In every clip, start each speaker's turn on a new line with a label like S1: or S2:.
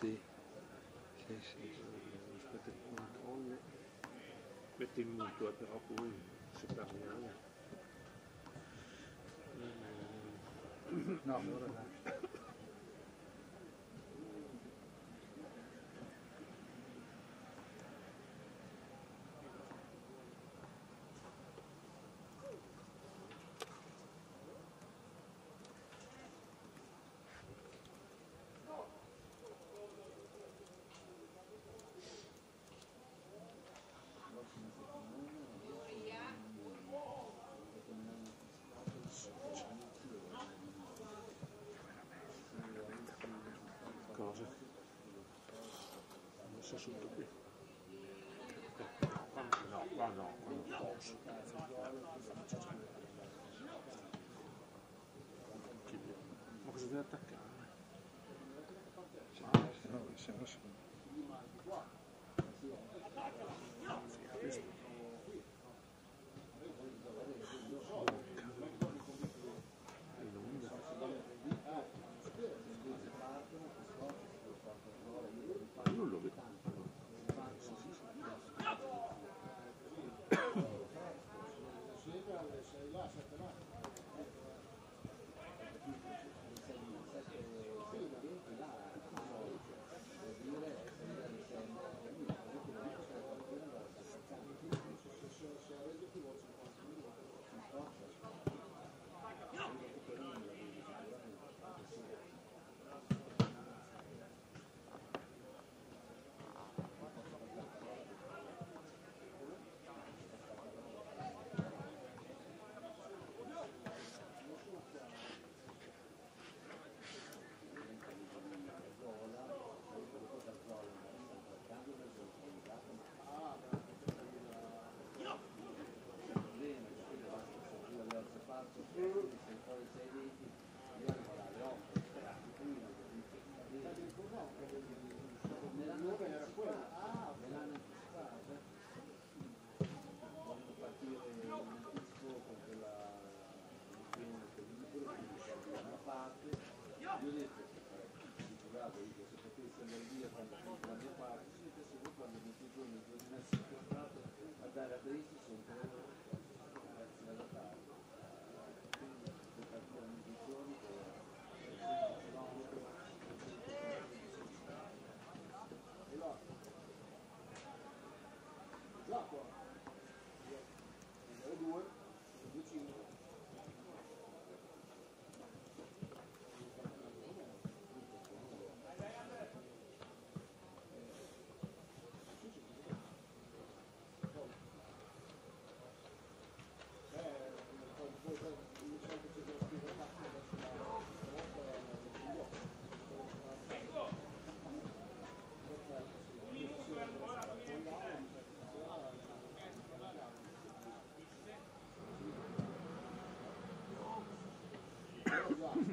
S1: Sì, sì, sì.
S2: Aspetta il controllo. Metti in muto, eh, però poi se parliamo.
S1: No, allora dai.
S2: Messo sotto qui. No, qua no, qua posso. Ma cosa deve attaccare?
S1: No, se no sono...
S3: Yeah.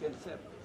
S3: concept.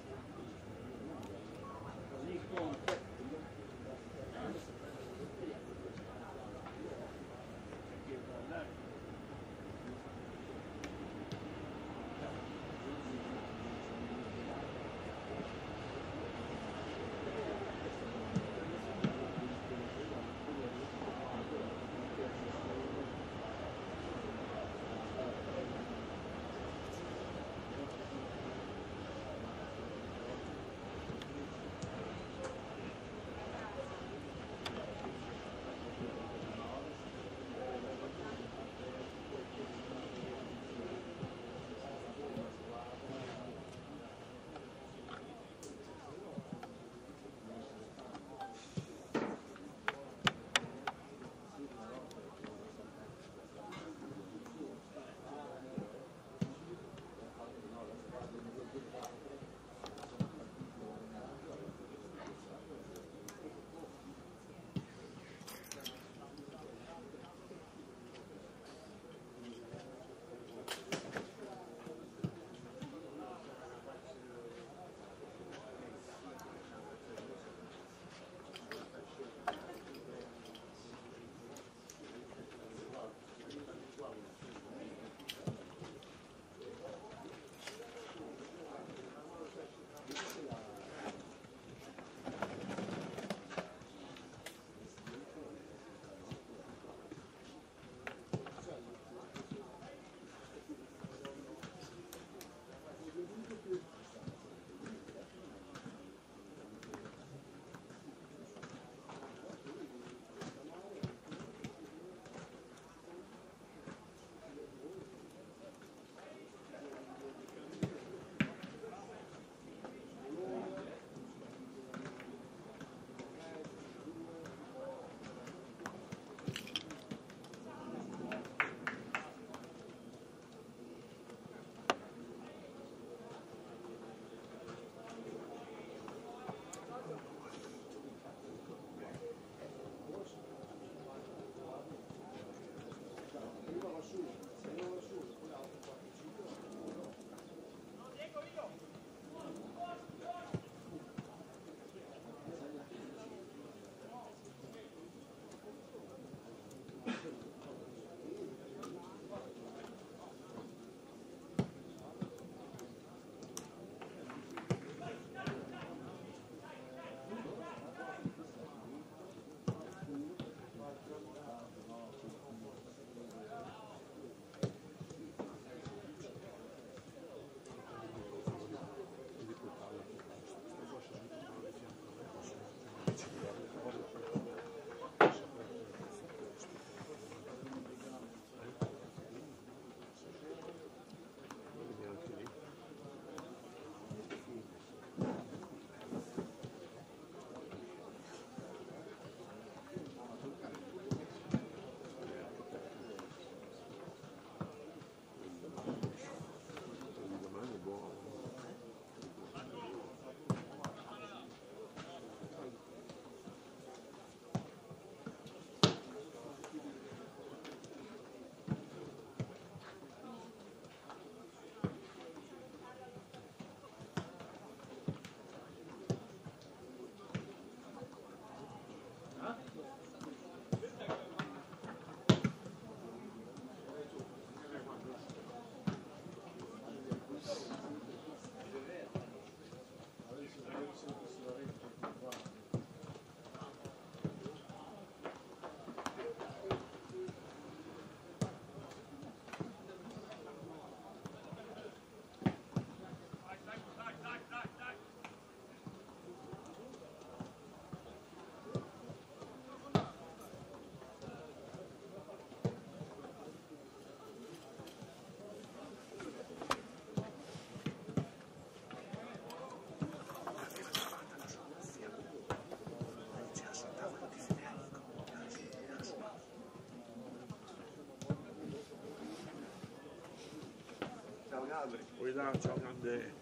S2: Poi là c'è un grande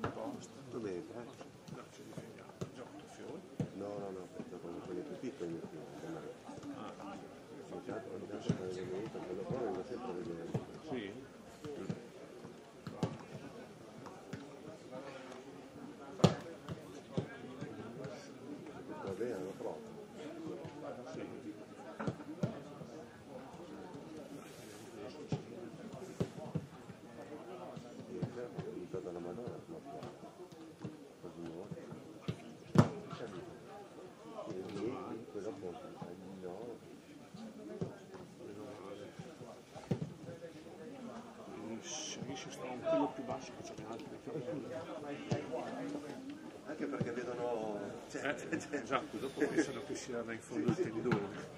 S2: posto.
S4: Dove entra?
S2: No, ci difendiamo. Fiori.
S4: No, no, no, perché quelli più piccoli mio figlio, ormai.
S2: Ah,
S4: Ogni tanto, ogni tanto me ne venuto, quello poi vengo sempre a vedere.
S2: sì?
S4: Va bene, lo provo.
S2: Sì.
S4: Ieri sera ho buttato la Madonna, ma provo. Così nuovo. Capito? E lì, poi dopo, no,
S2: Se riesci a stare un pelo più basso che c'è gli altri.
S4: anche perché vedono... Cioè,
S2: Eh, esatto, dopo pensano che sia là in fondo al tendone.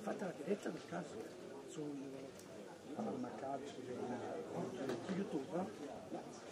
S5: fatta la diretta per caso su Maccabi, su YouTube.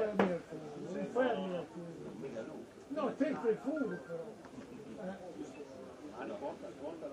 S5: fermi al culo, non fermi al culo. No, sempre il culo però. Eh.
S6: No, porta, porta.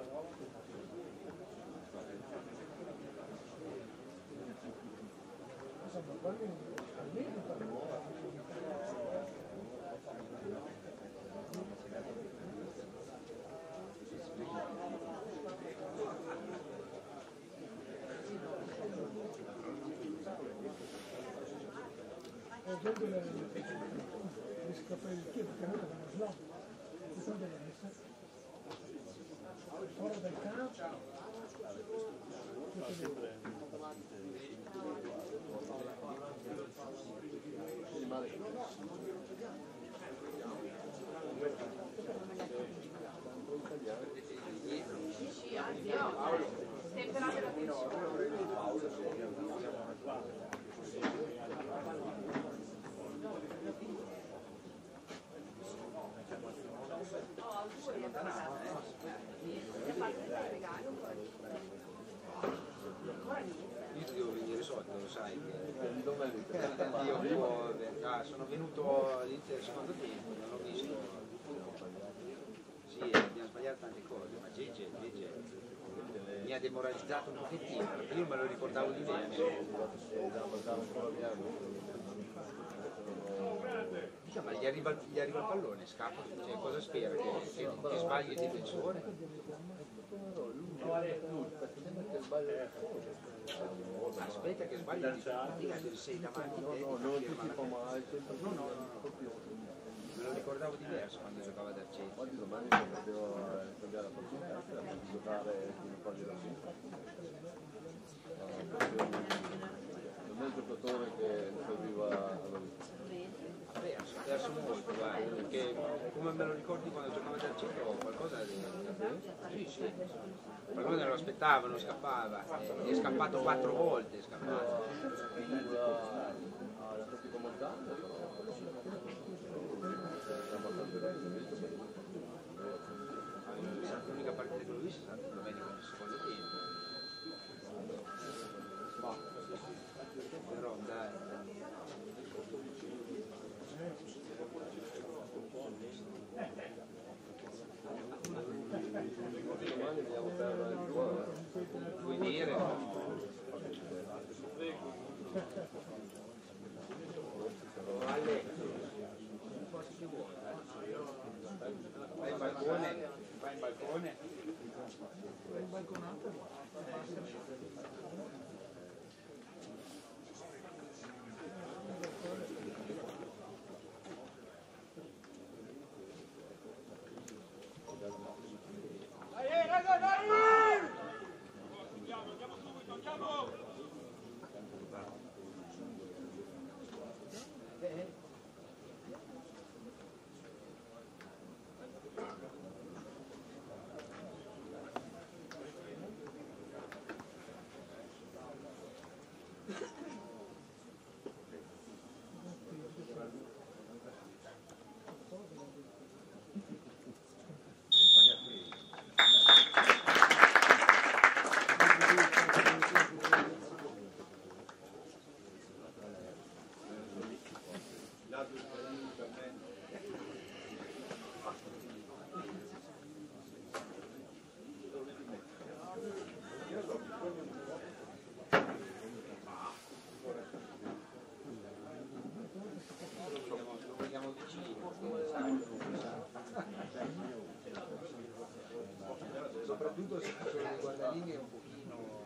S6: cioè, secondo tempo non ho visto sì abbiamo sbagliato tante cose ma Gege, Gege mi ha demoralizzato un pochettino perché io me lo ricordavo di me ma gli arriva, gli arriva, il pallone, scappa, cioè, cosa spera? Che, che, che sbagli il difensore? Aspetta che sbagli il difensore, dica che sei davanti te.
S4: No, non tutti fa mai, sempre
S6: No, no, no. Me lo ricordavo diverso quando giocava da Cessi.
S4: Oggi domani devo cambiare la partita, per giocare fino a fargli la fine. Non è il giocatore che serviva alla vita.
S6: Perso, perso molto, guarda, perché come me lo ricordi quando giocava da centro qualcosa di... Sì, sì. Qualcosa lo aspettava, non scappava. È scappato quattro volte, è scappato. L'unica partita che l'ho vista è Soprattutto se sono le guardalinee un pochino...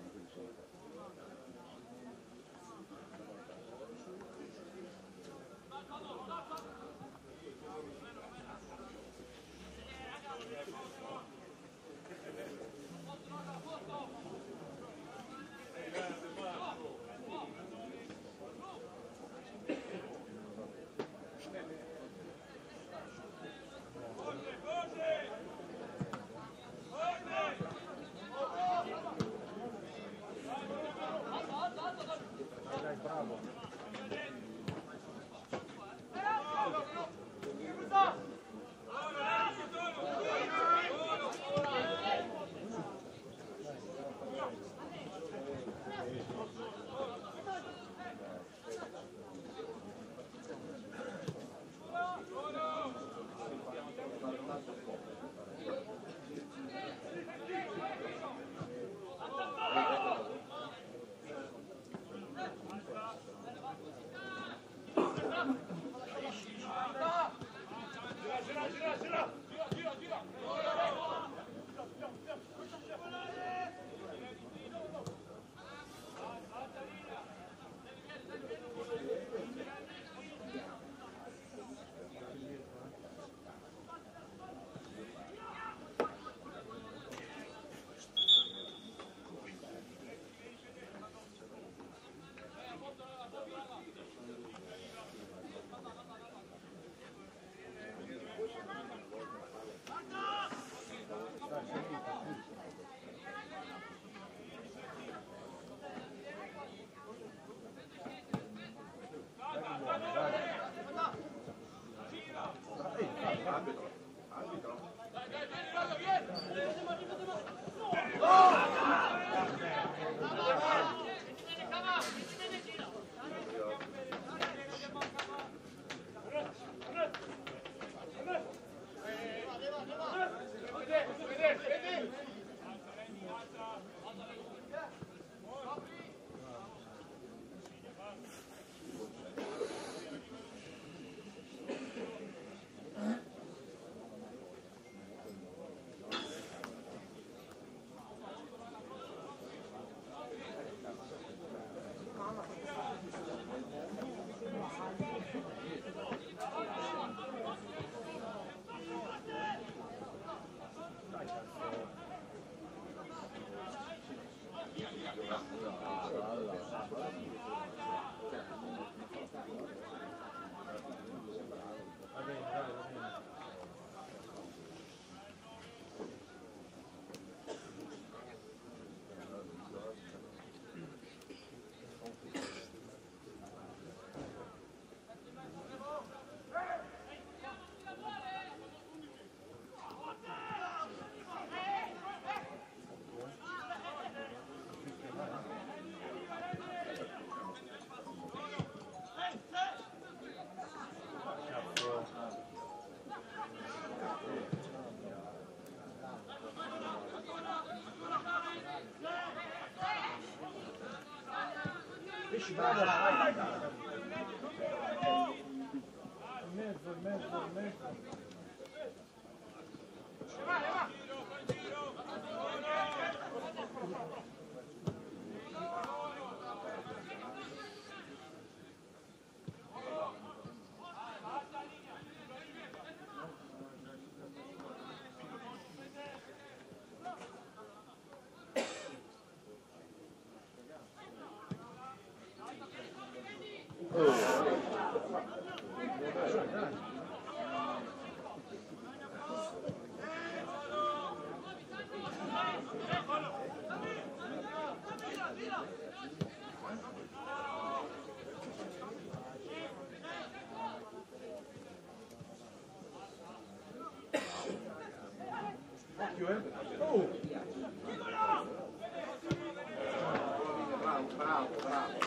S5: Amen, amen, amen.
S6: occhio, eh.
S1: Oh. Bravo, bravo, bravo.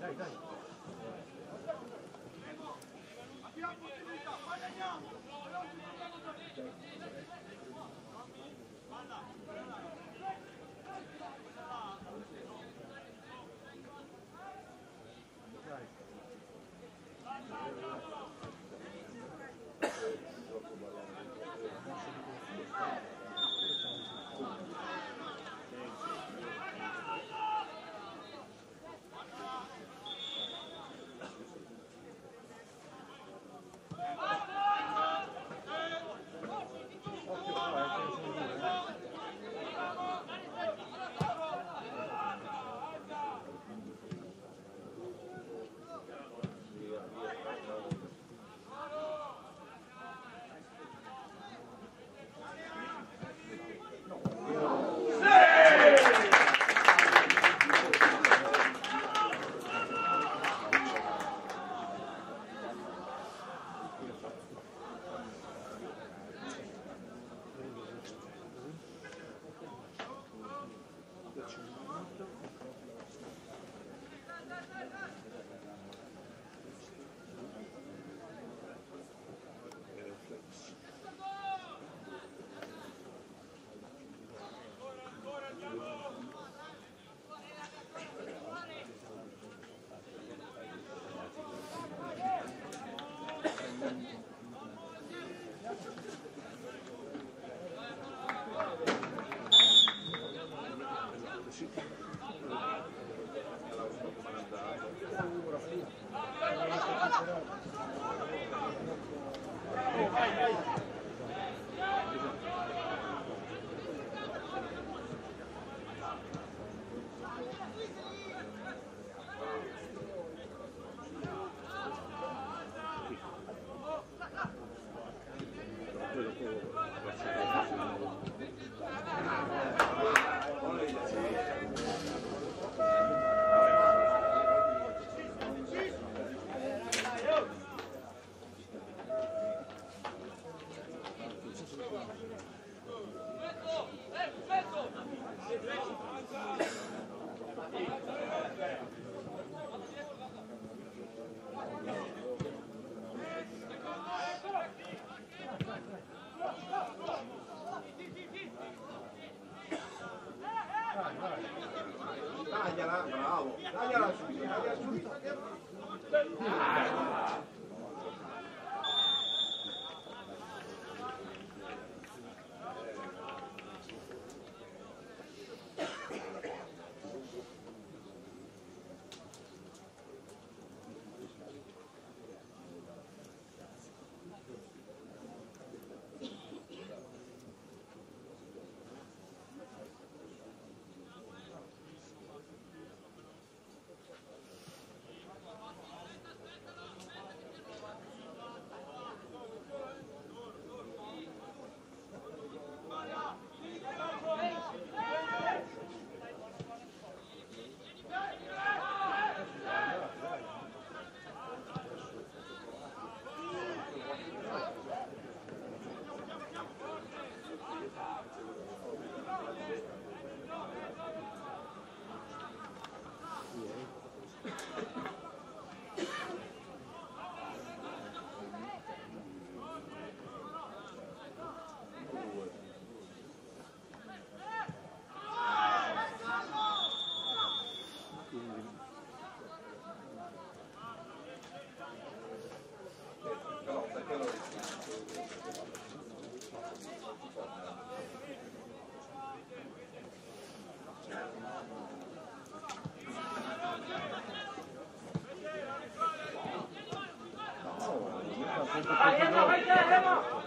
S1: 这
S7: 里这里 ¡Ahí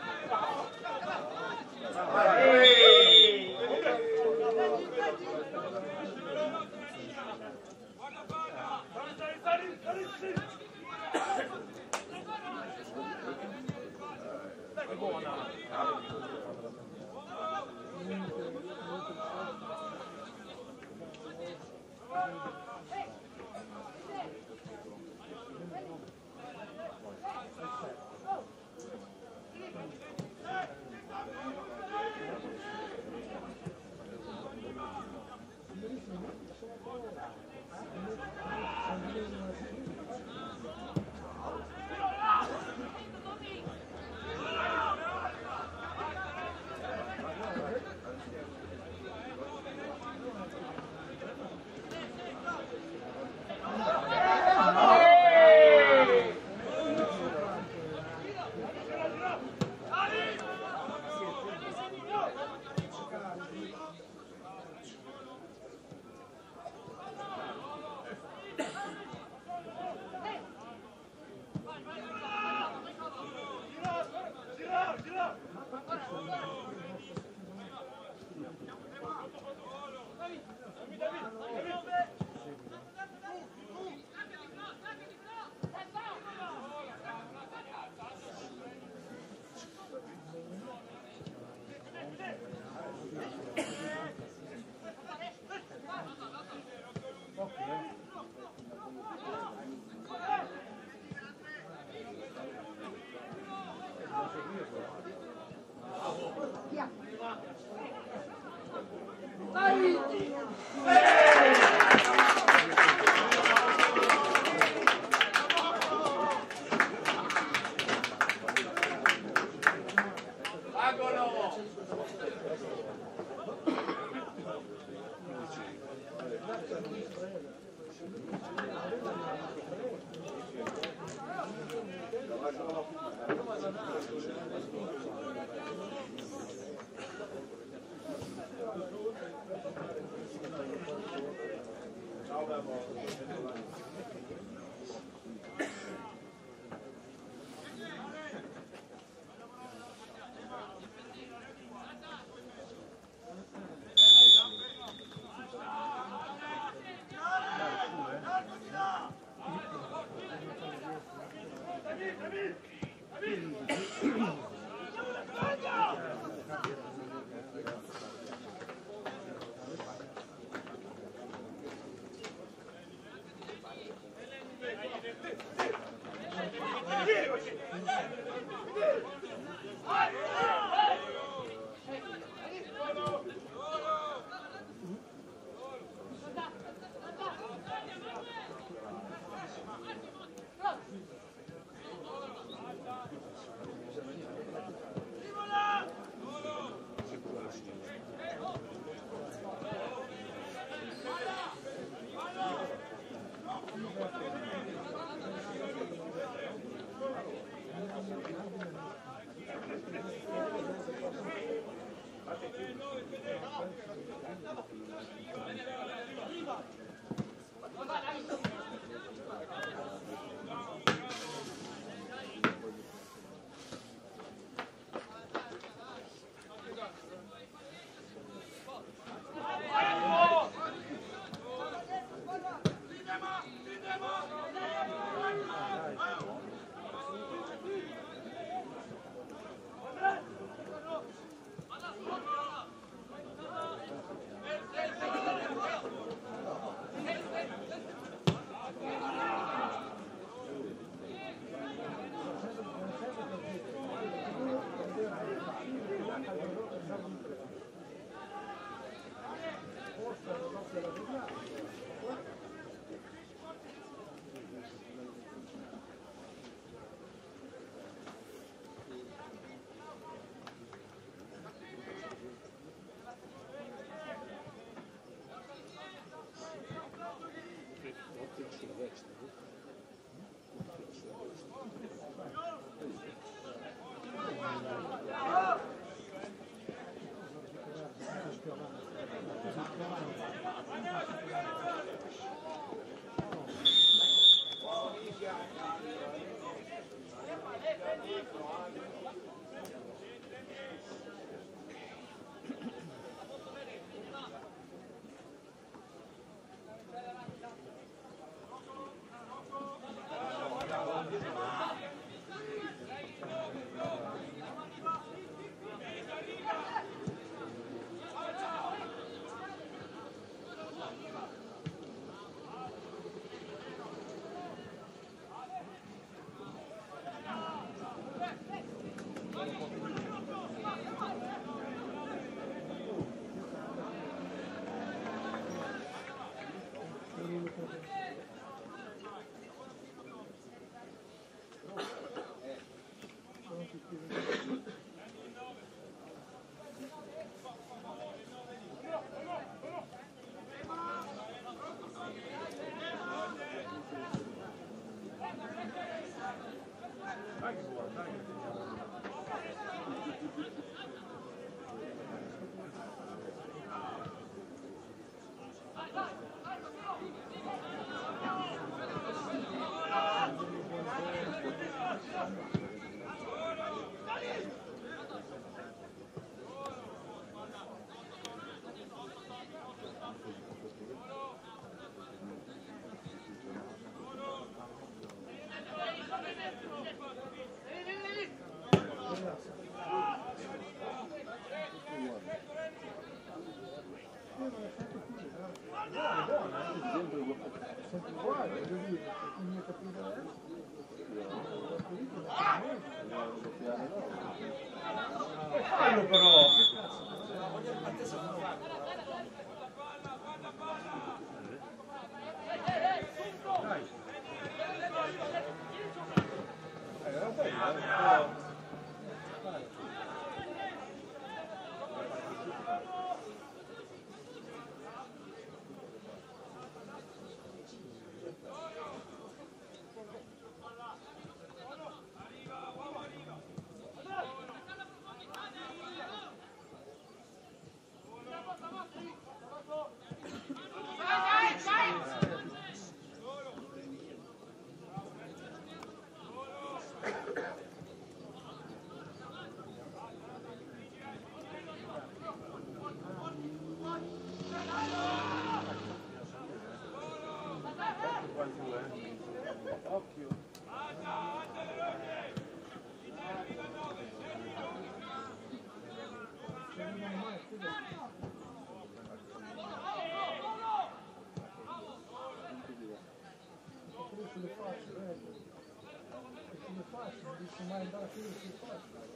S7: C'est une.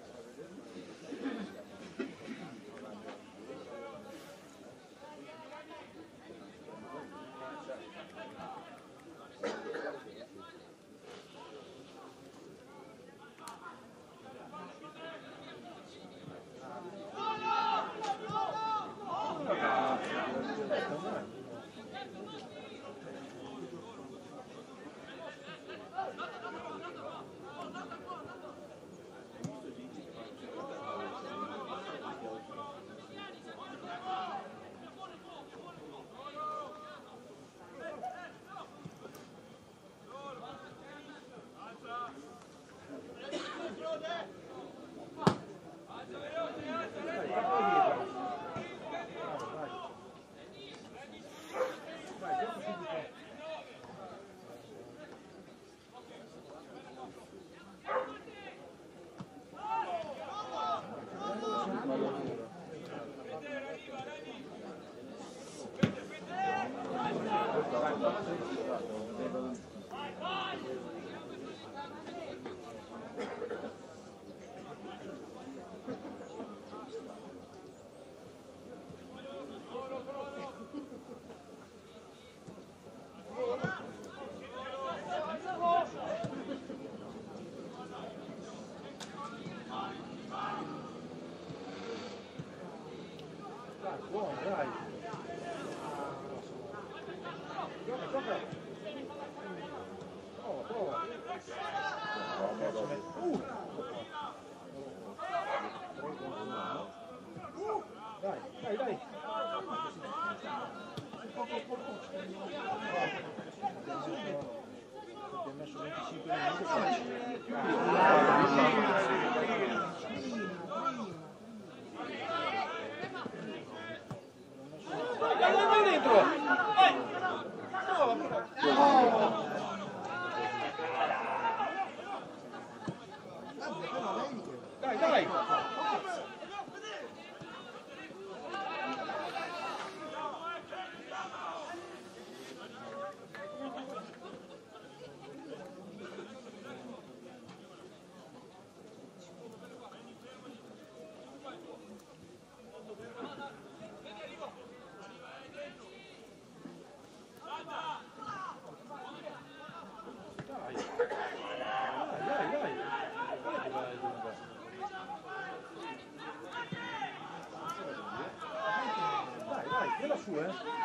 S7: ouais.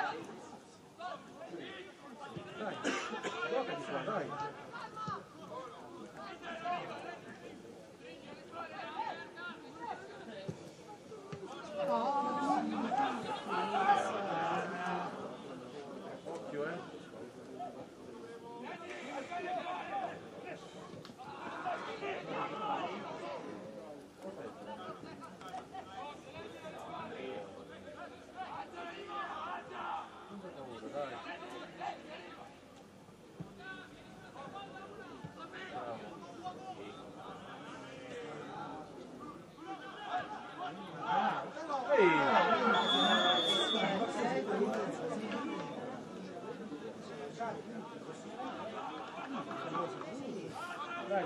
S7: Dai,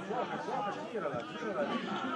S2: gioca, gioca,
S1: tirala, tirala.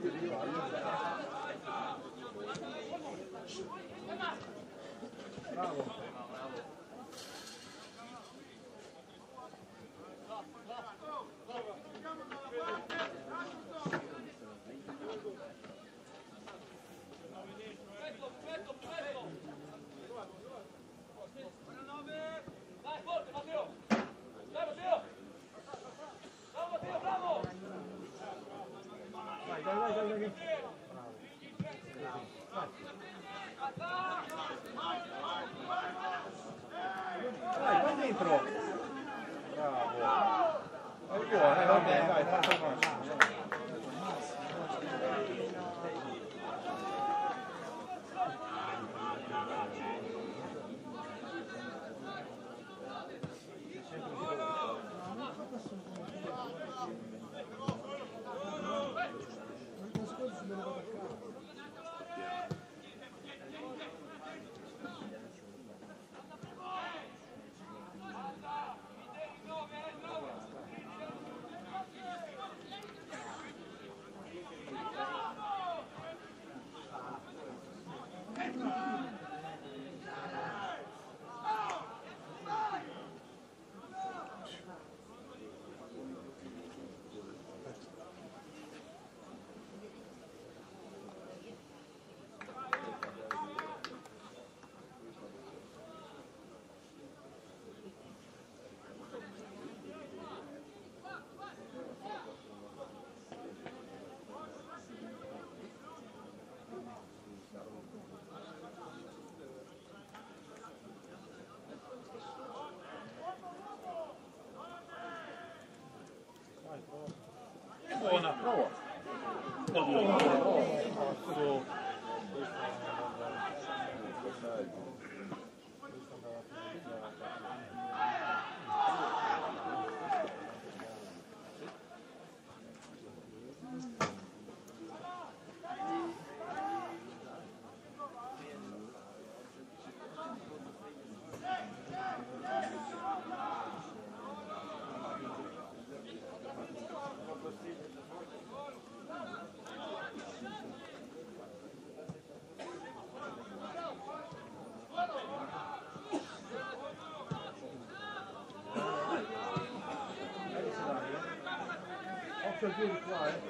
S1: Tá
S5: Bravo.
S2: Corner. Corner. Corner. Corner.
S1: Corner. Al piede qua eh bravo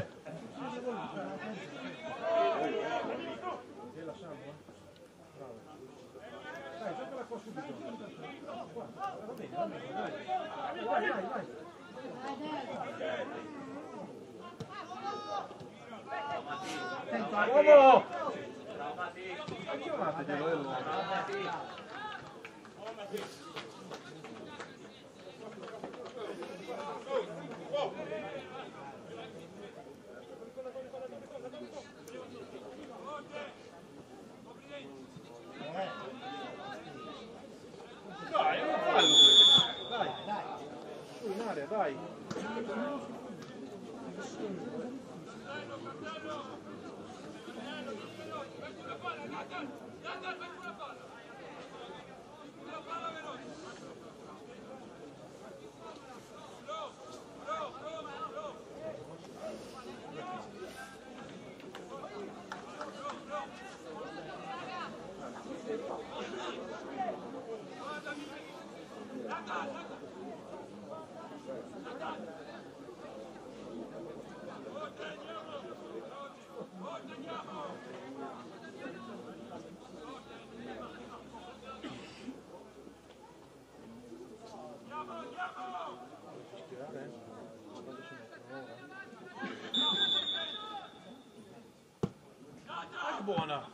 S1: ora? Ecco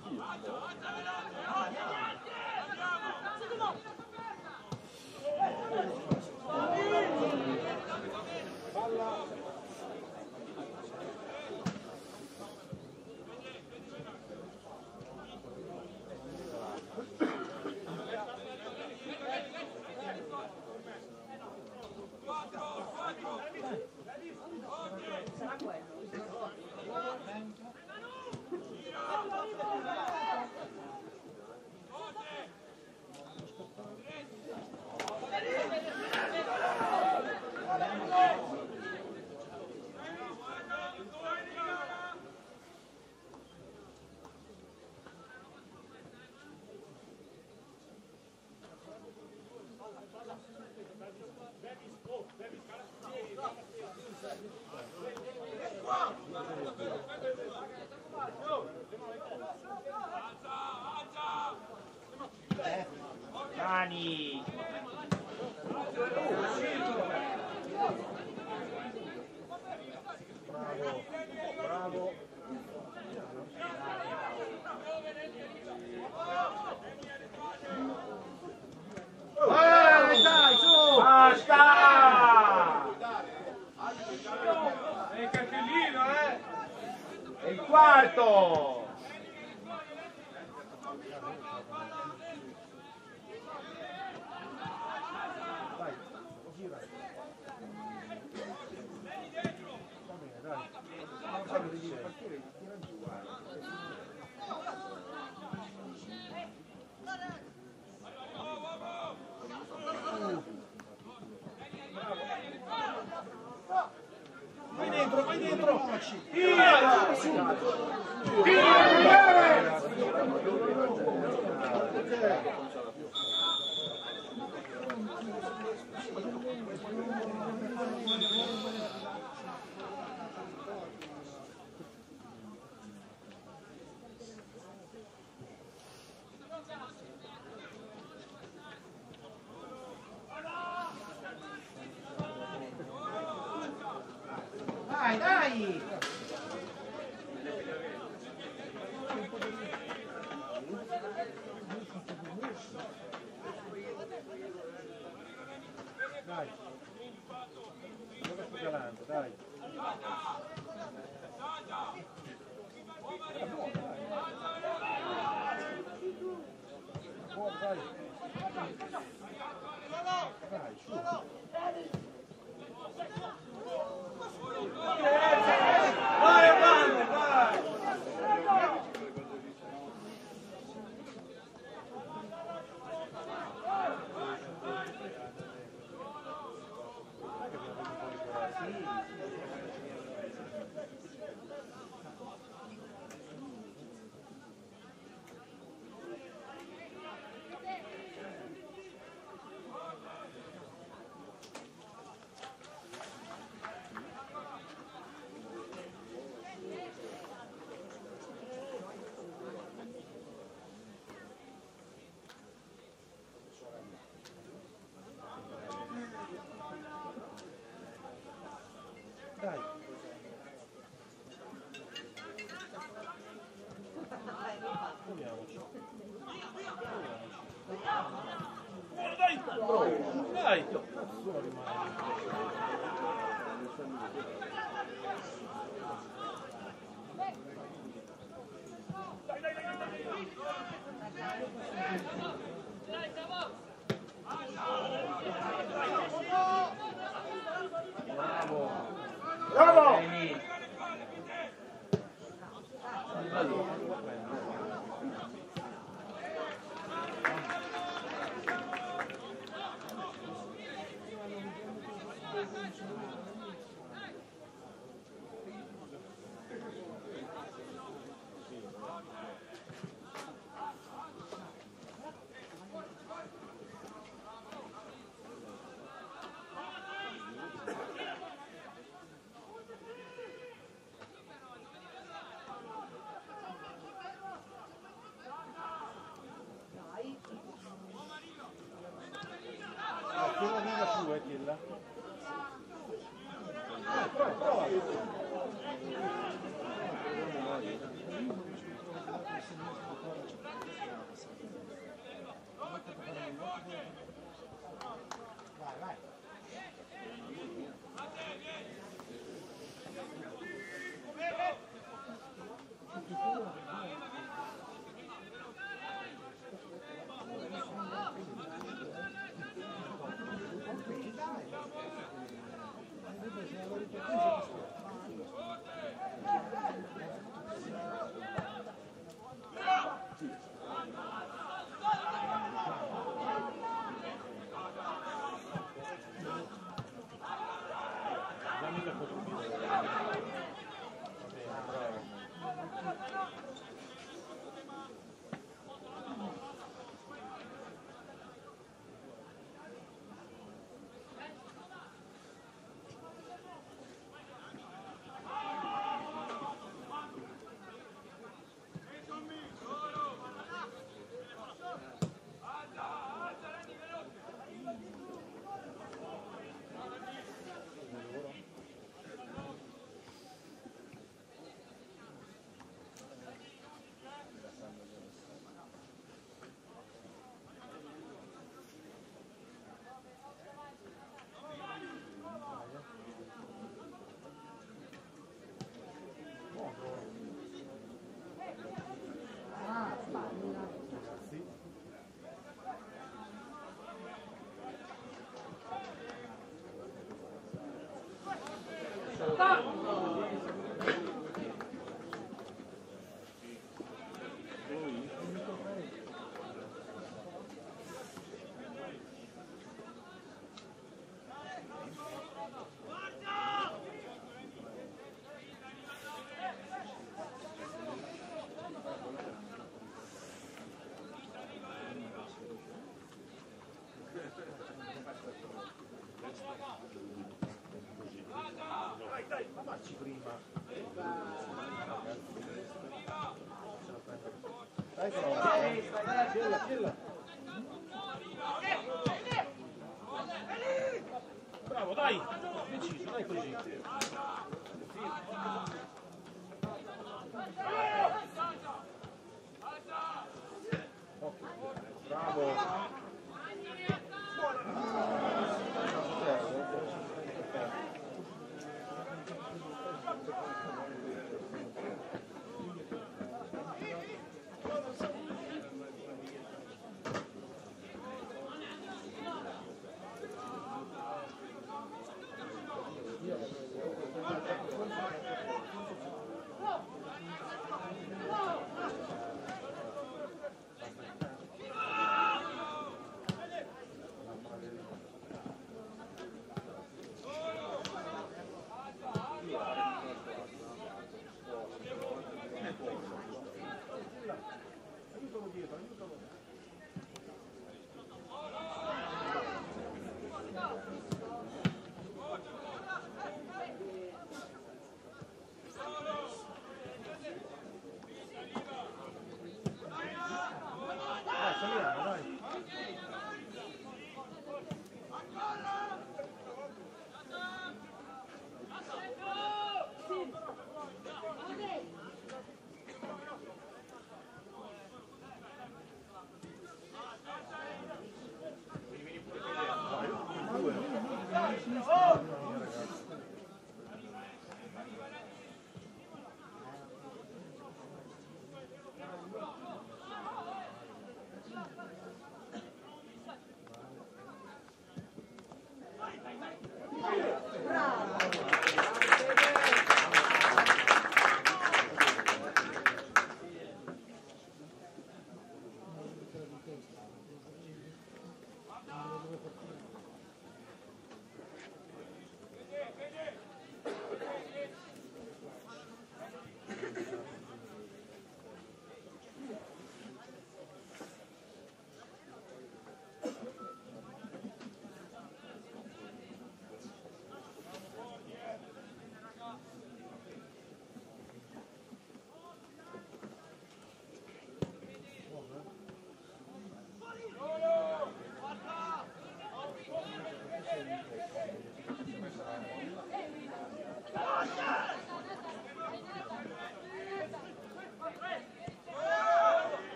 S1: Buono, dai. Bravo! Bravo, dai! Deciso, dai così.
S2: Bravo!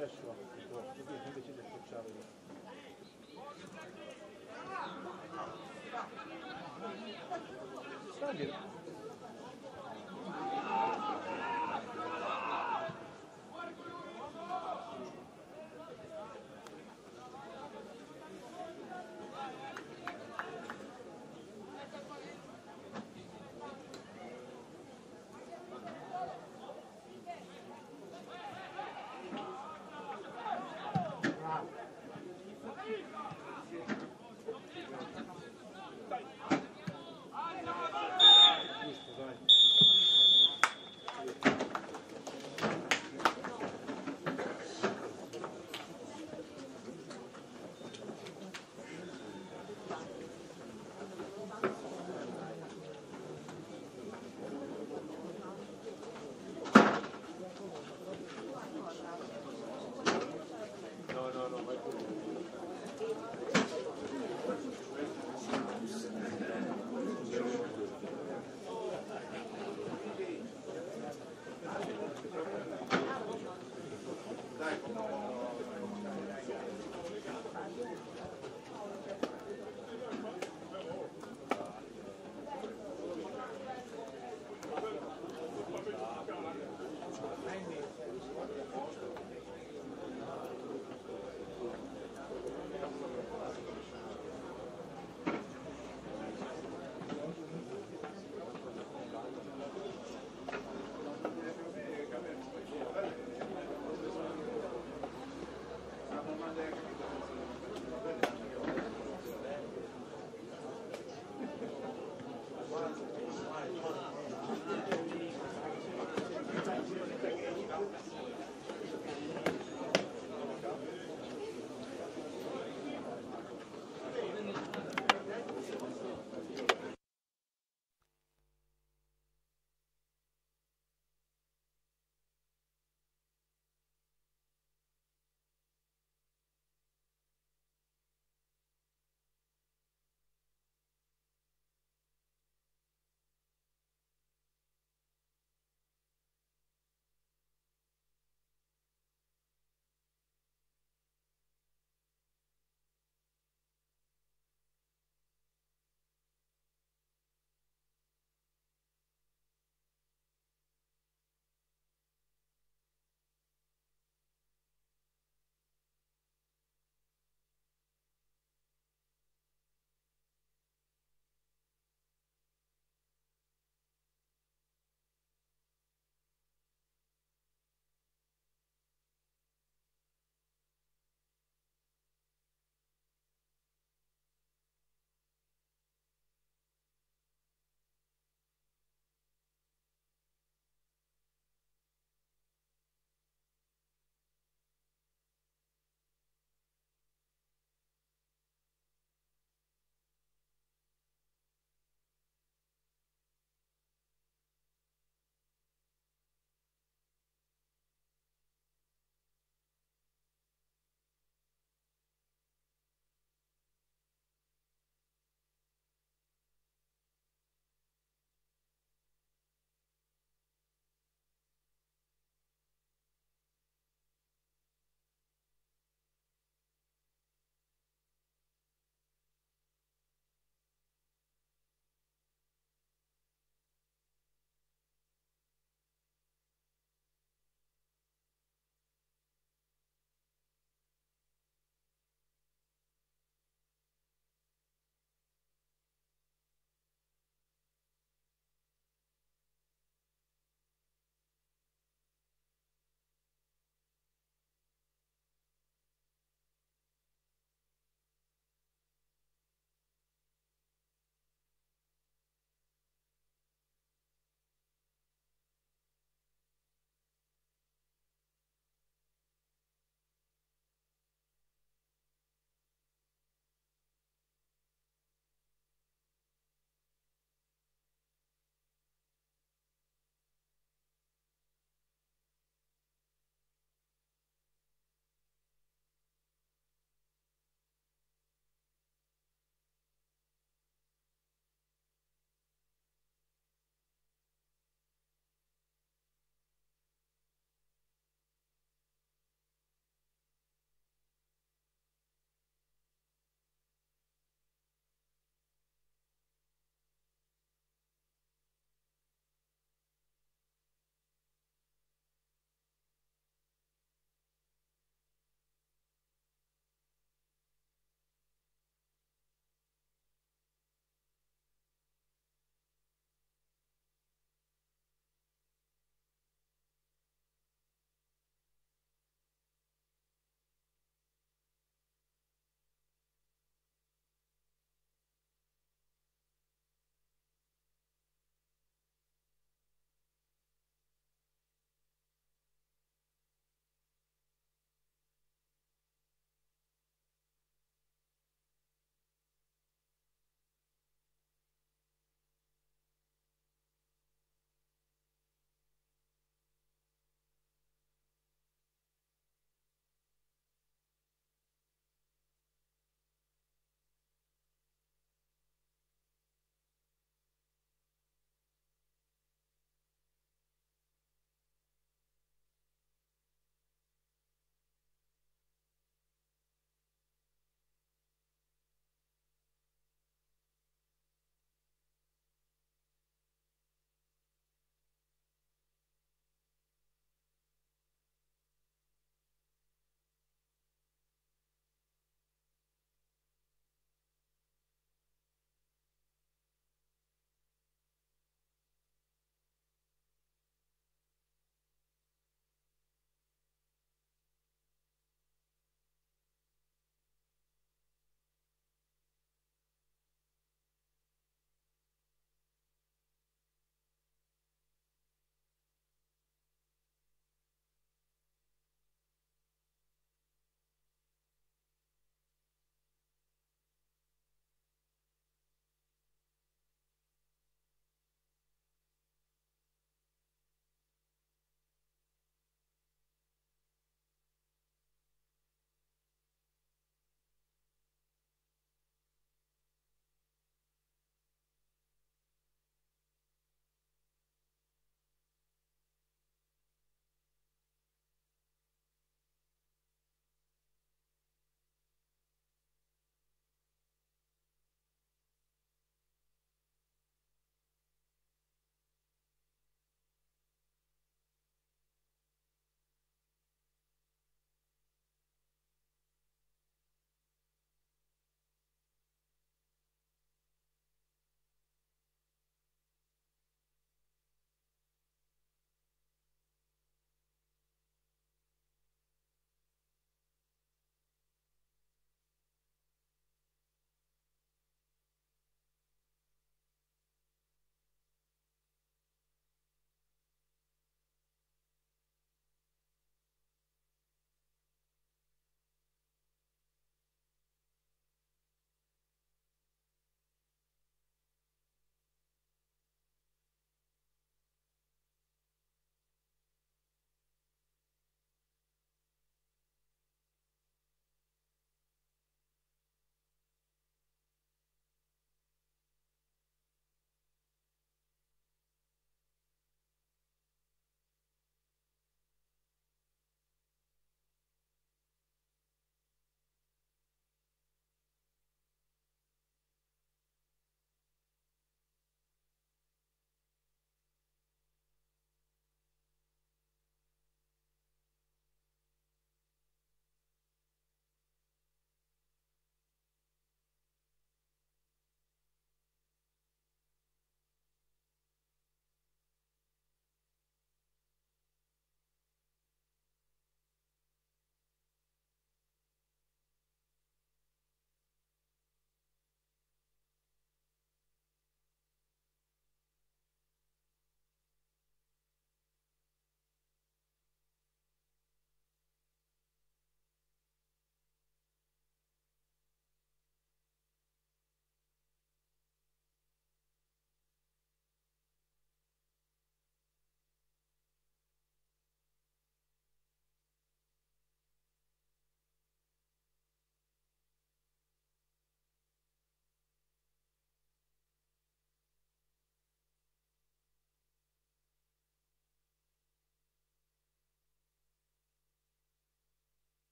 S2: теж туди глядачі десь почали. Стабіль.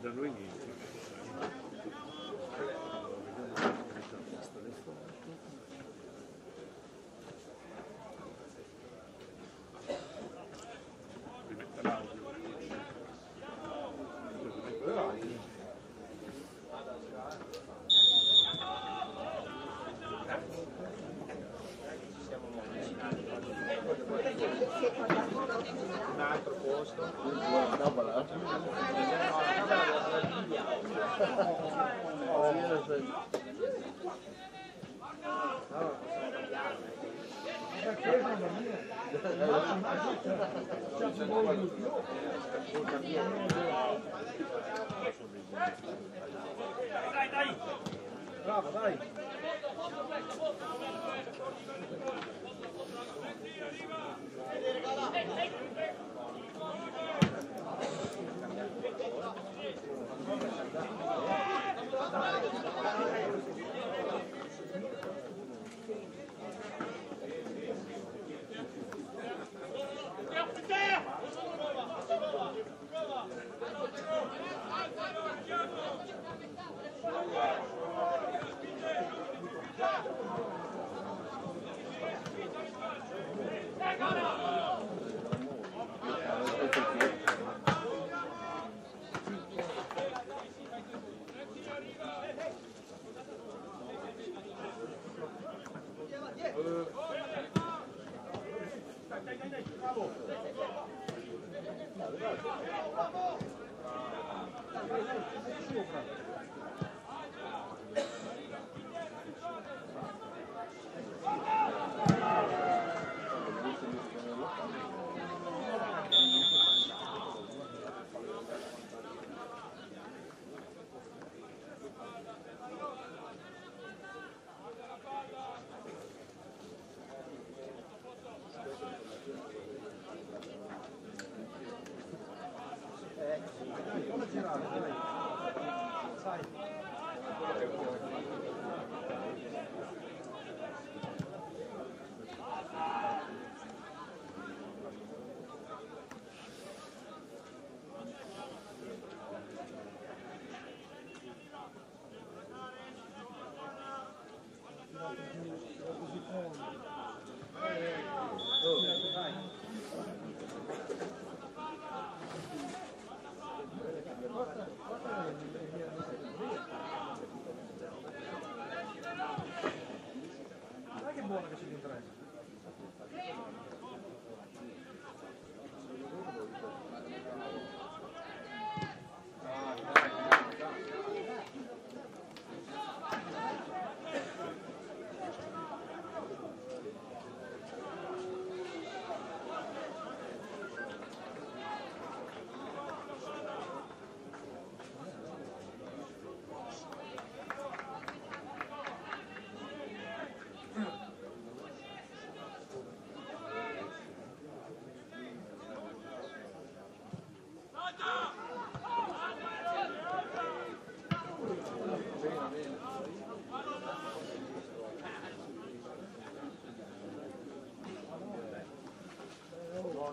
S2: Da noi niente. Rimetta l'audio.
S6: un altro posto
S5: La chiesa è la mia. Siamo voi tutti.
S1: Bravo, dai.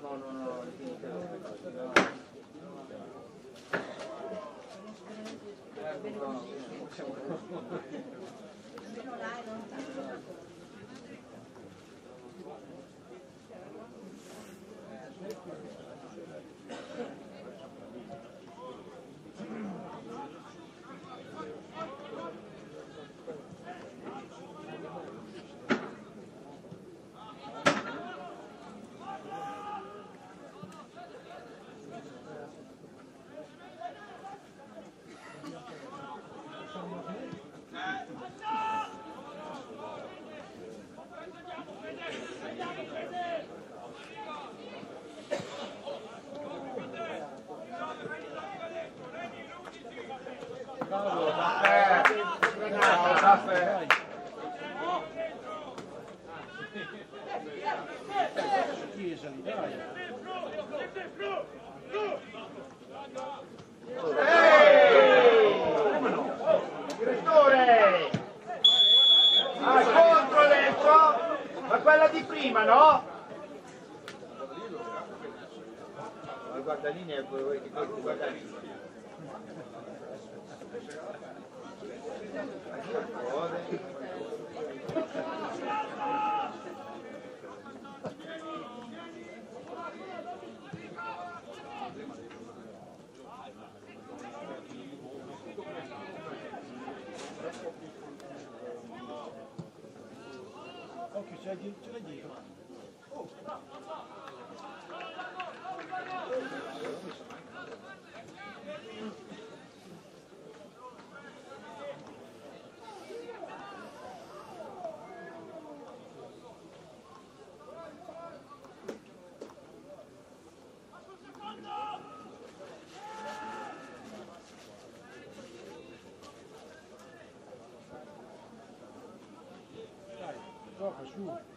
S8: no, no, no,
S9: no, è finita la speculazione. Ecco,
S6: no, possiamo... Almeno là è lontano. Gioca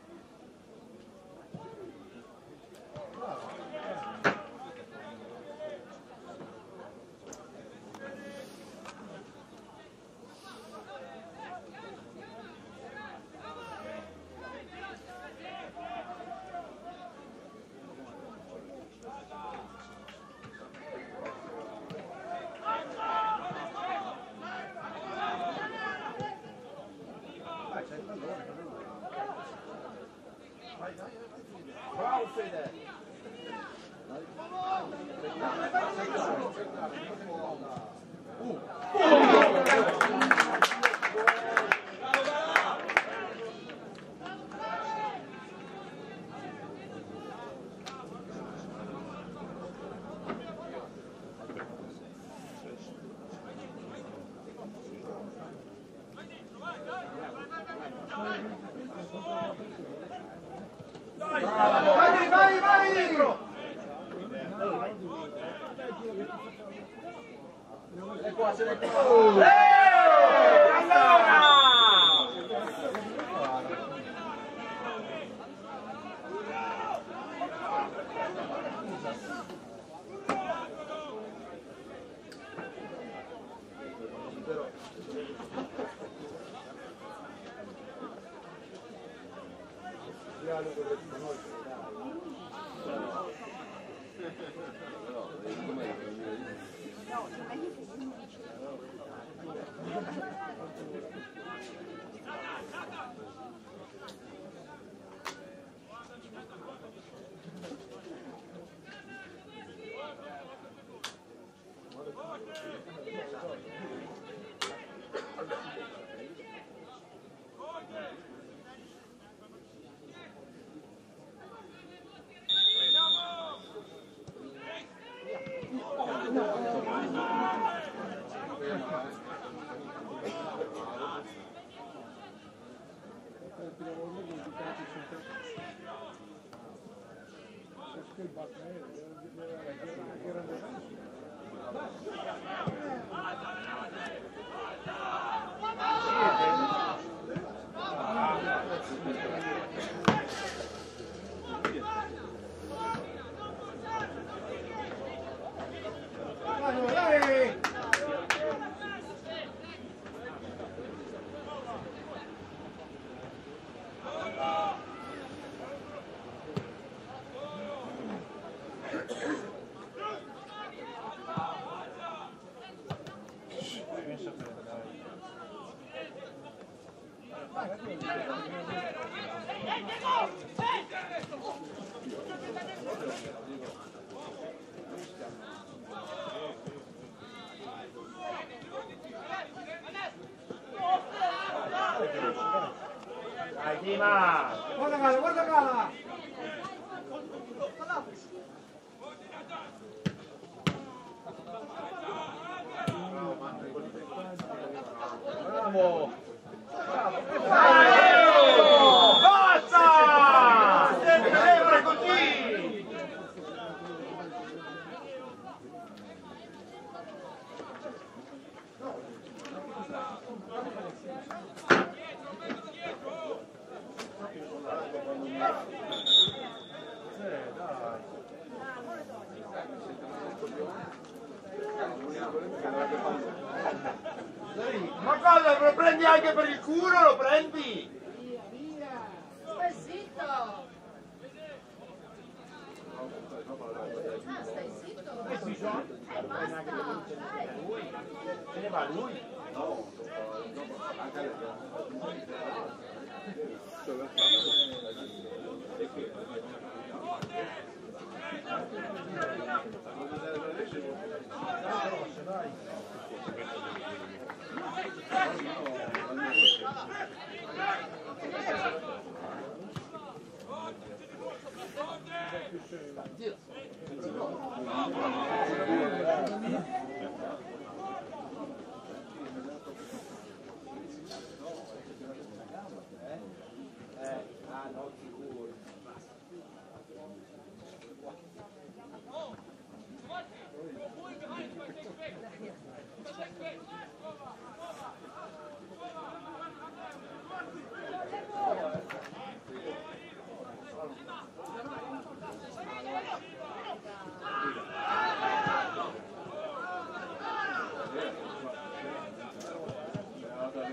S6: Gracias.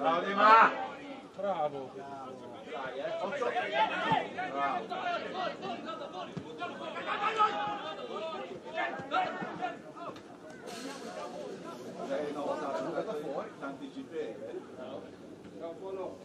S6: Bravo Di Ma!
S1: Bravo!
S6: Dai, eh. Bravo.
S10: Lei no, sta fuori, tanti
S1: GP. Bravo. Eh.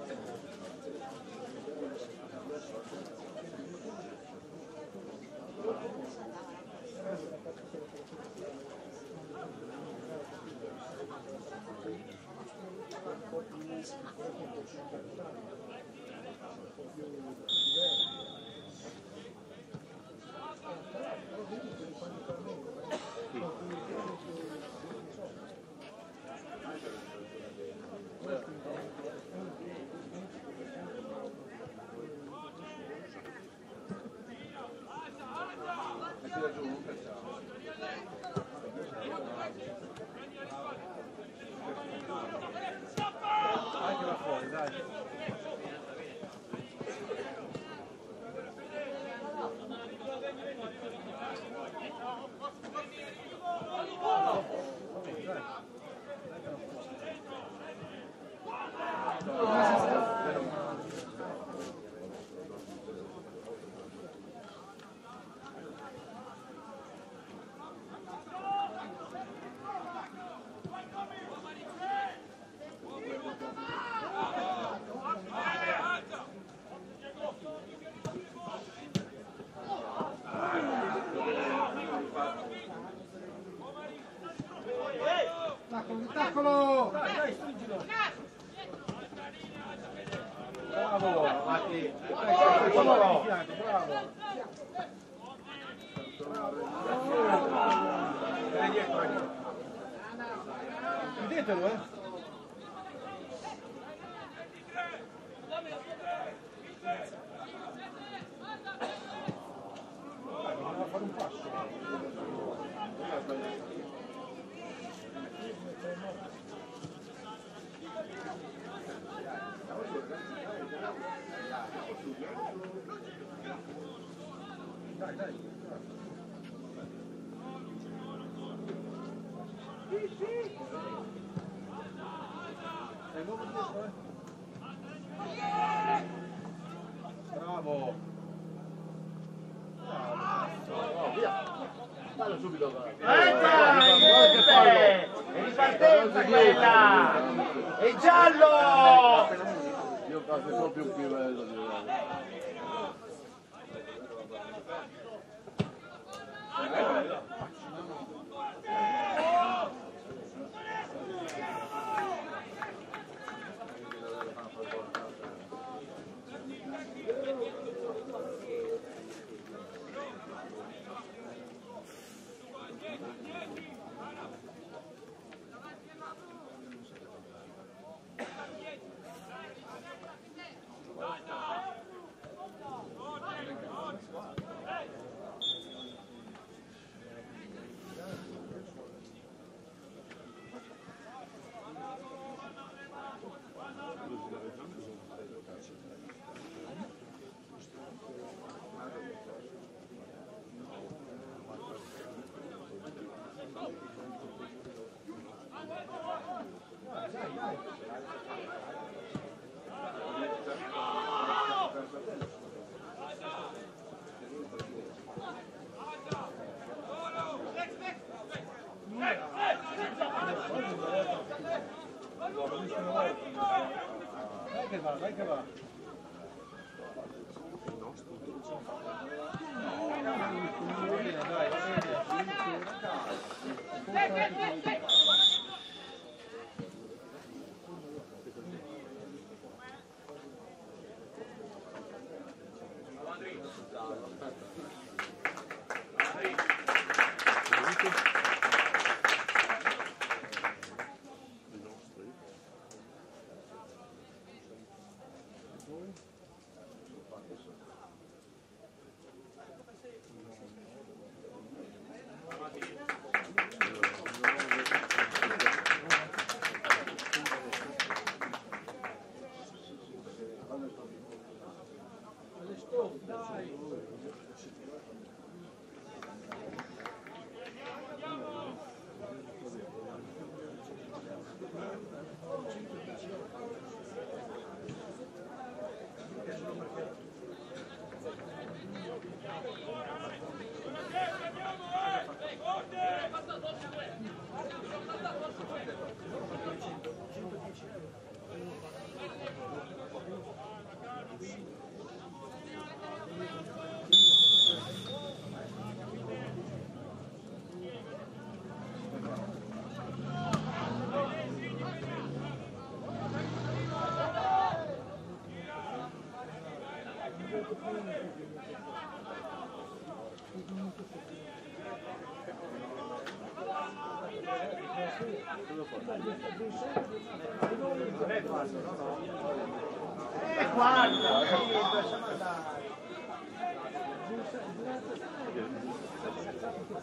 S1: Chiudetelo, eh! Dai,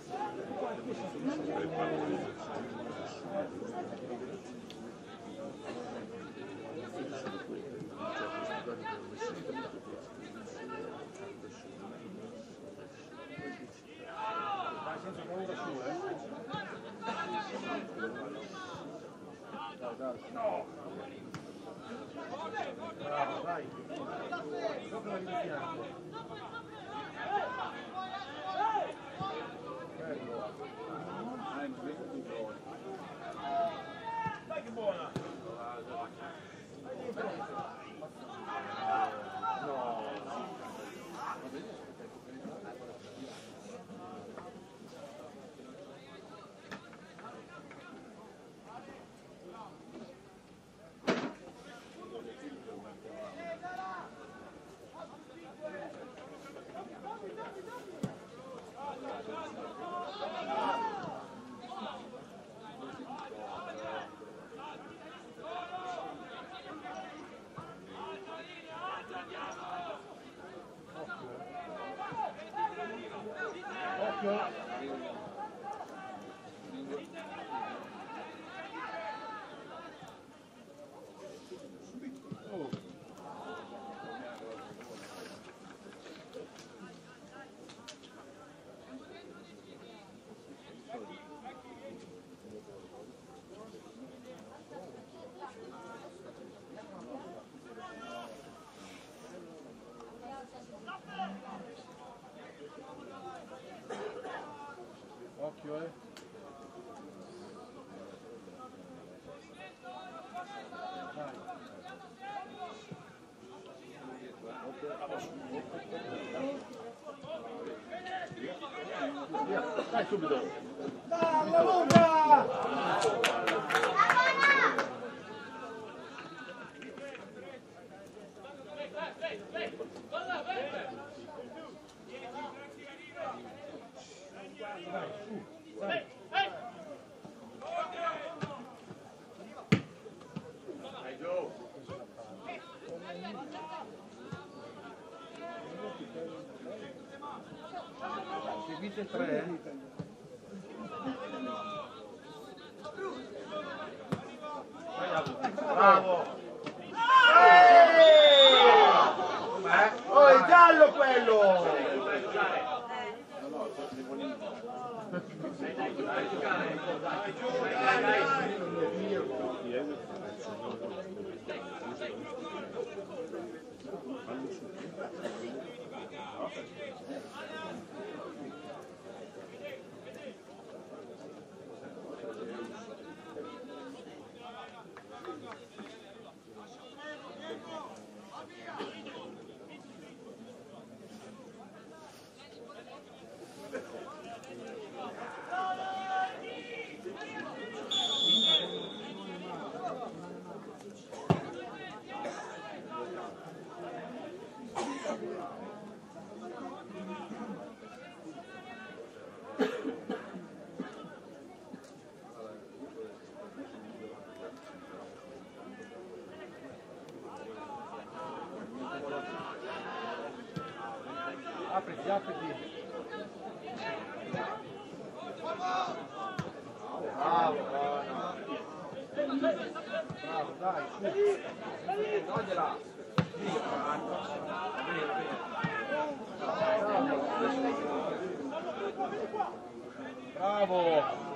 S1: Dai subito.
S11: Dalla lunga!
S1: Dai, su. Dai. Seguite tre, eh.
S6: Bravo! Com'è? Oh, è giallo quello!
S1: Apriti, apriti.
S6: Bravo, buono.
S1: Bravo, dai, su.
S12: Togliela!
S1: Bravo.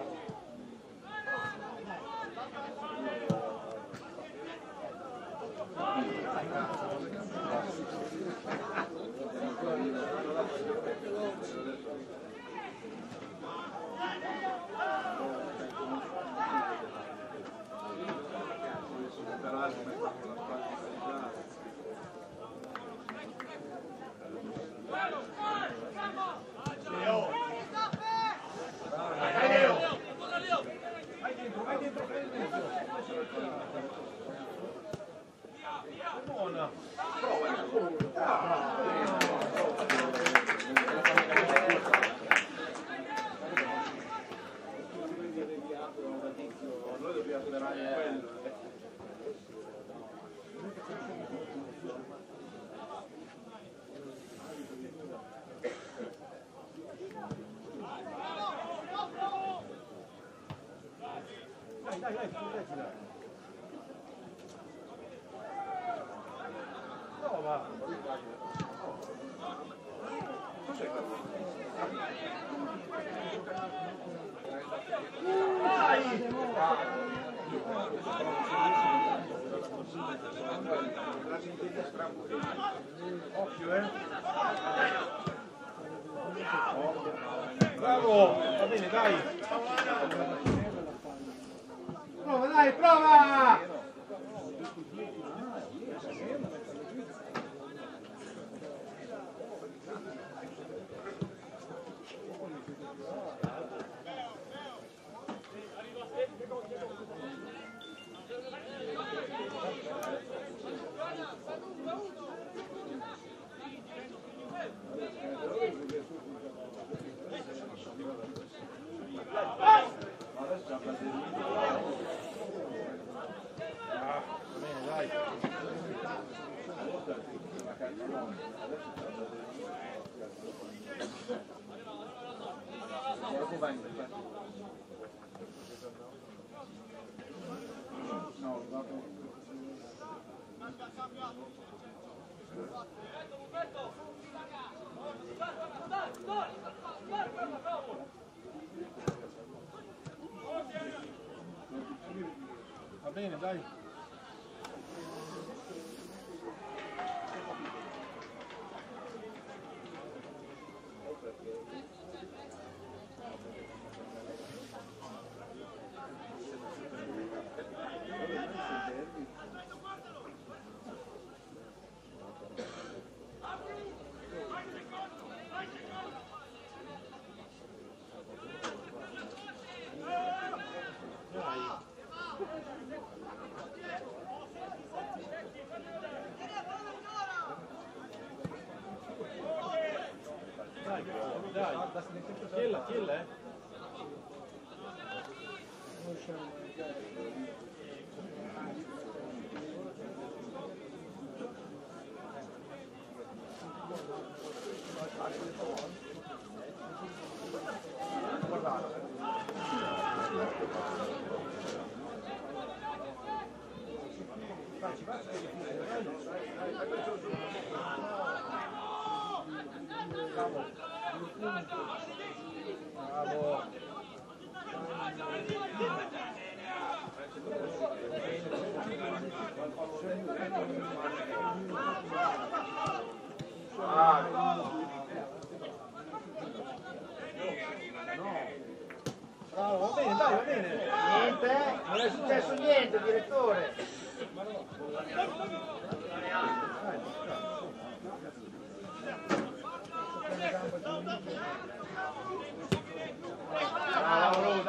S13: Va bene, dai, va bene.
S6: Niente, non è successo niente, direttore.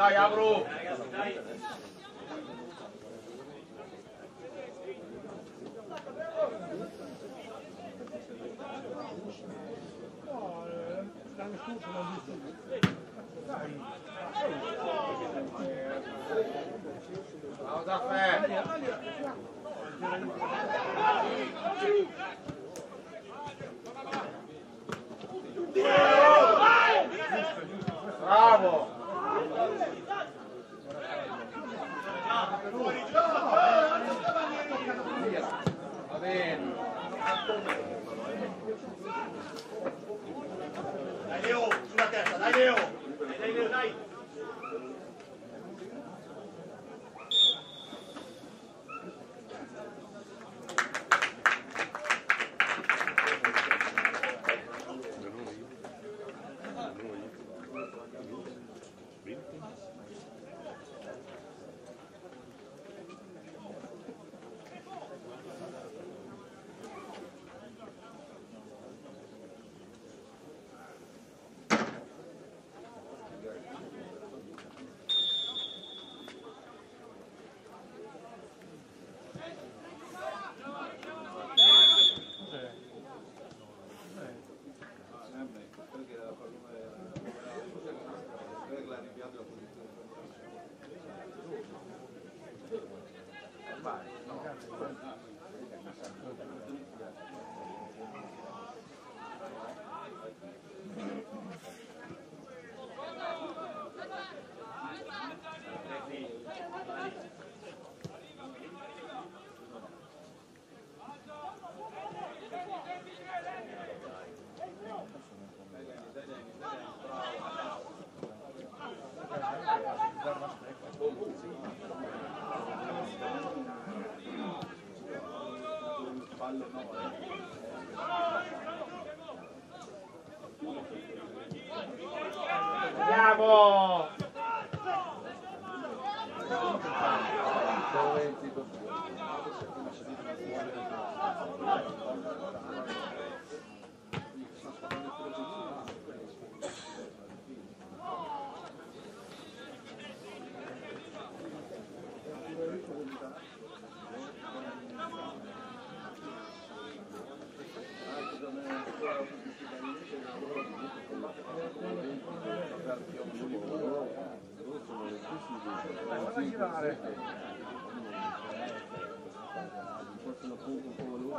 S14: Dai,
S1: eh, l'anno scorso l'ho visto. Dai.
S14: Bravo, Zaffe. Bravo. Va bene.
S6: Dai Leo, sulla testa, dai Leo.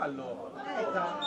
S1: Fallo.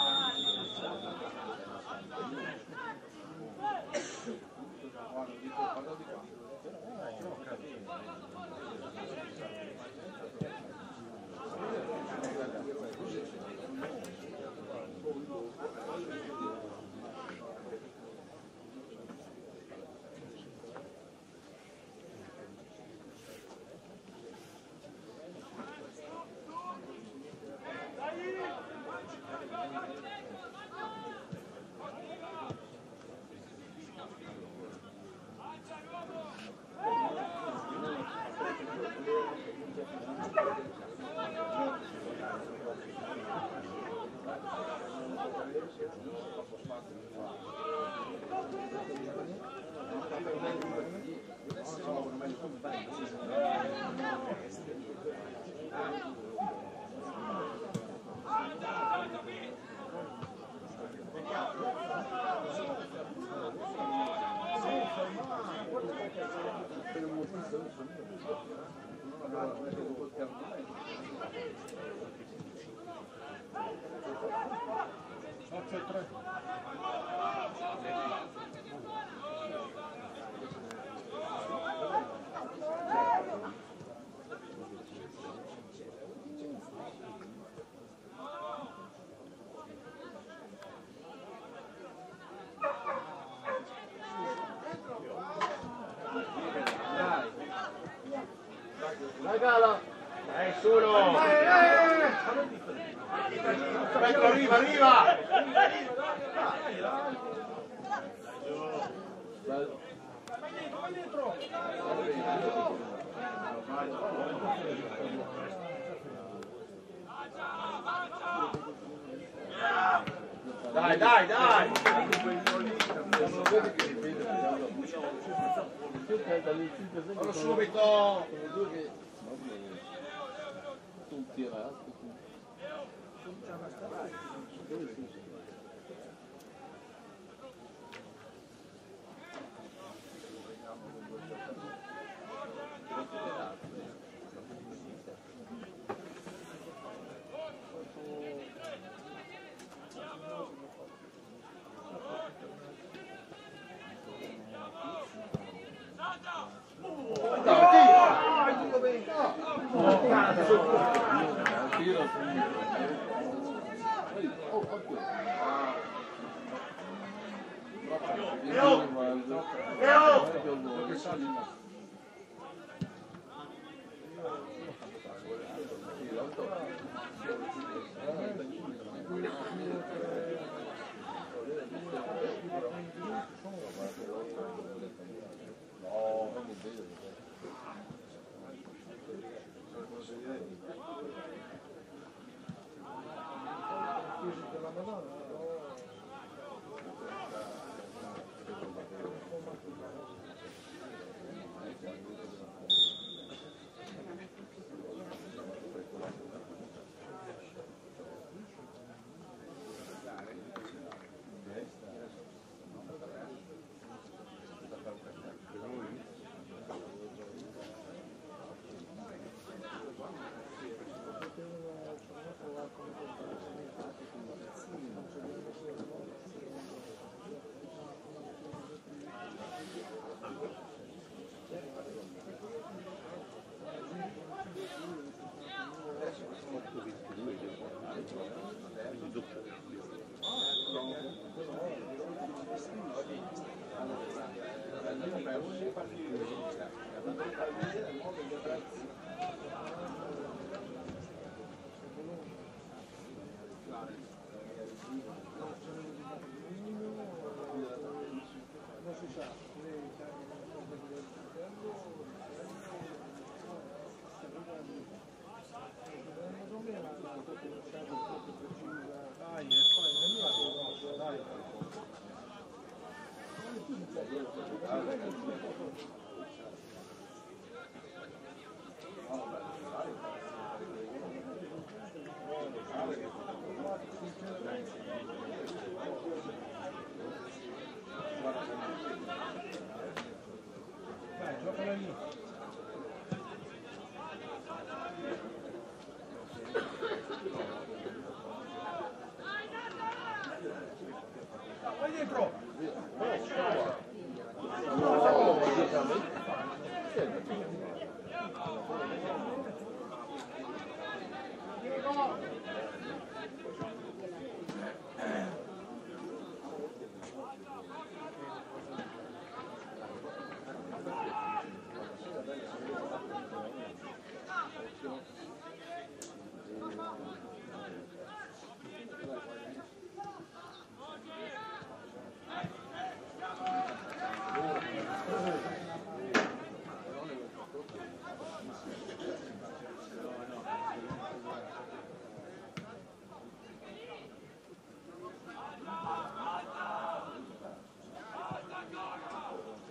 S10: Ecco, arriva, arriva! Dai, dai, dai! Fallo subito!
S1: Giocala başlar.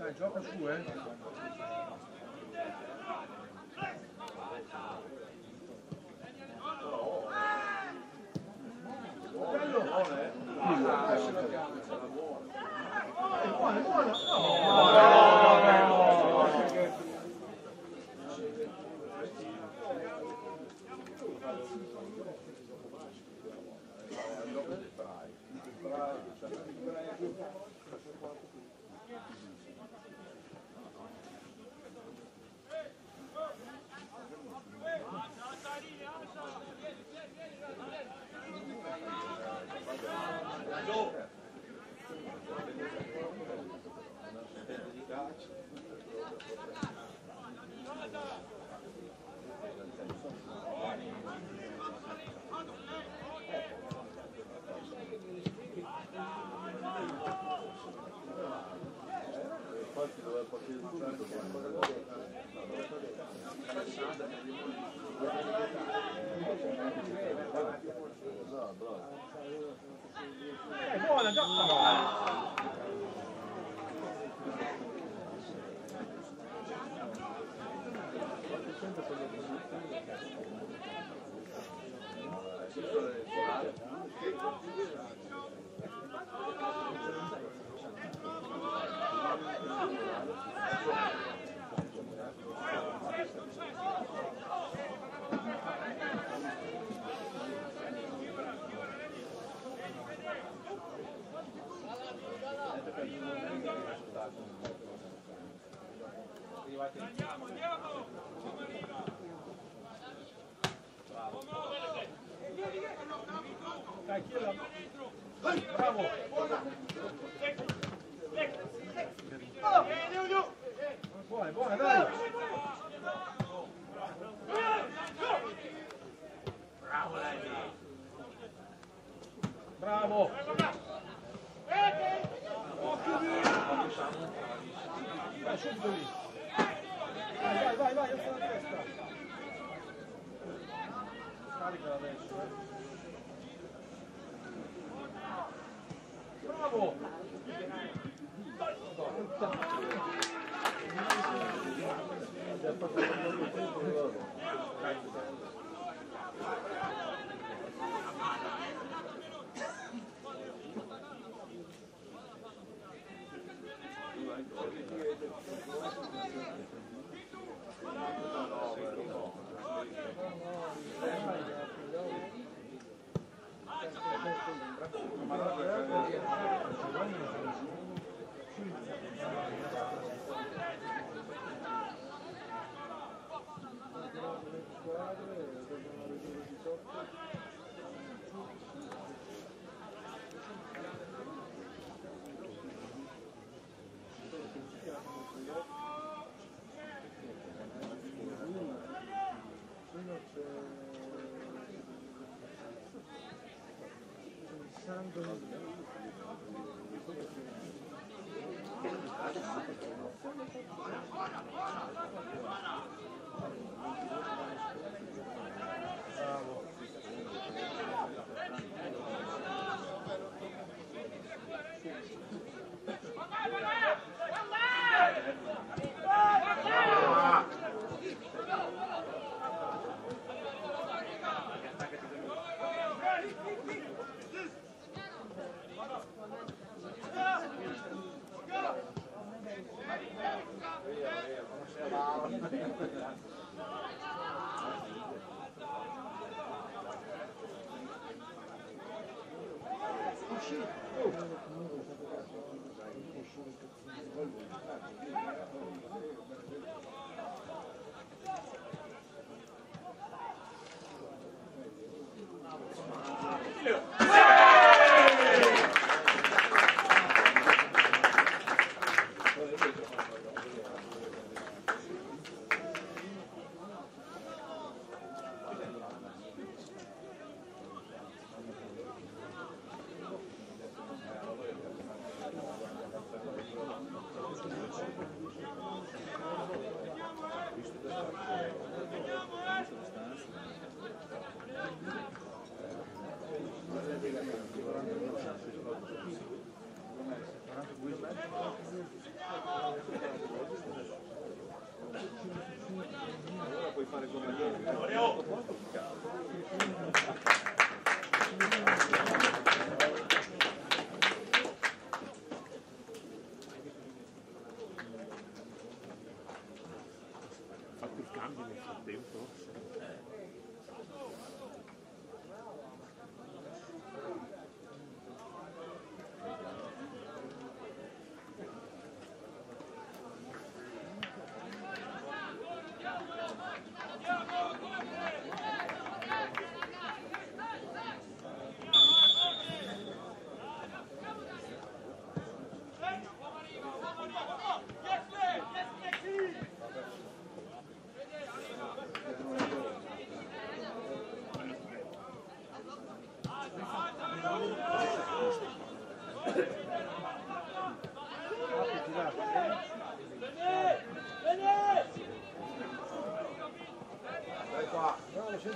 S1: Dai, gioca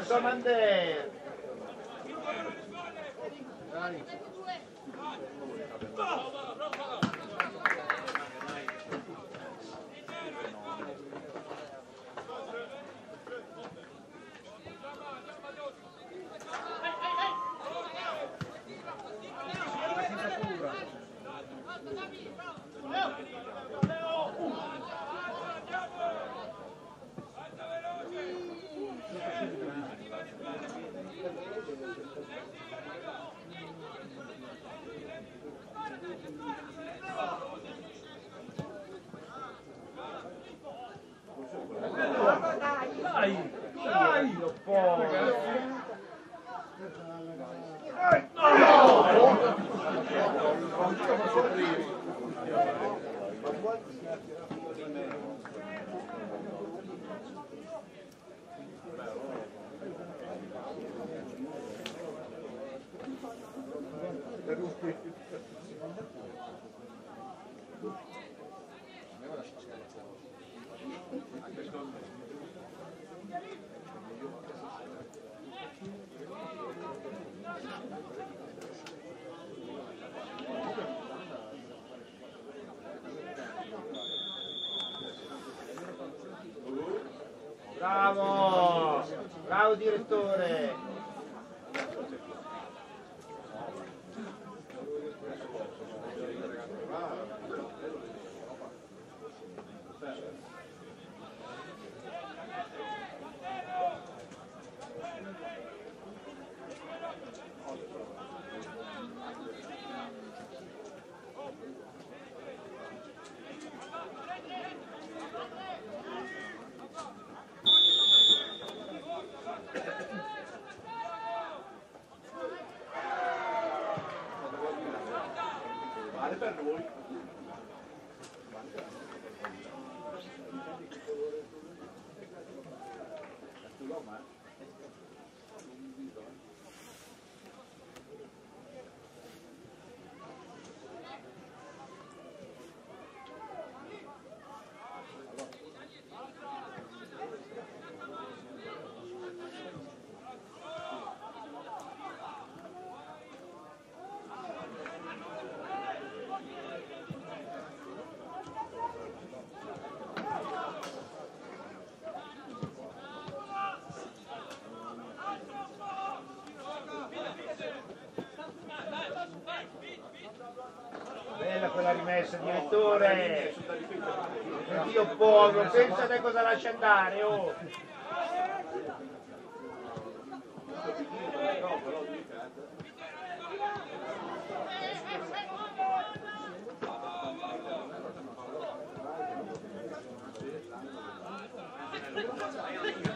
S10: Cara Somander! Dai! Bravo! Bravo direttore. Quella rimessa direttore. Dio povero, pensa te cosa lascia andare, oh.
S2: Alla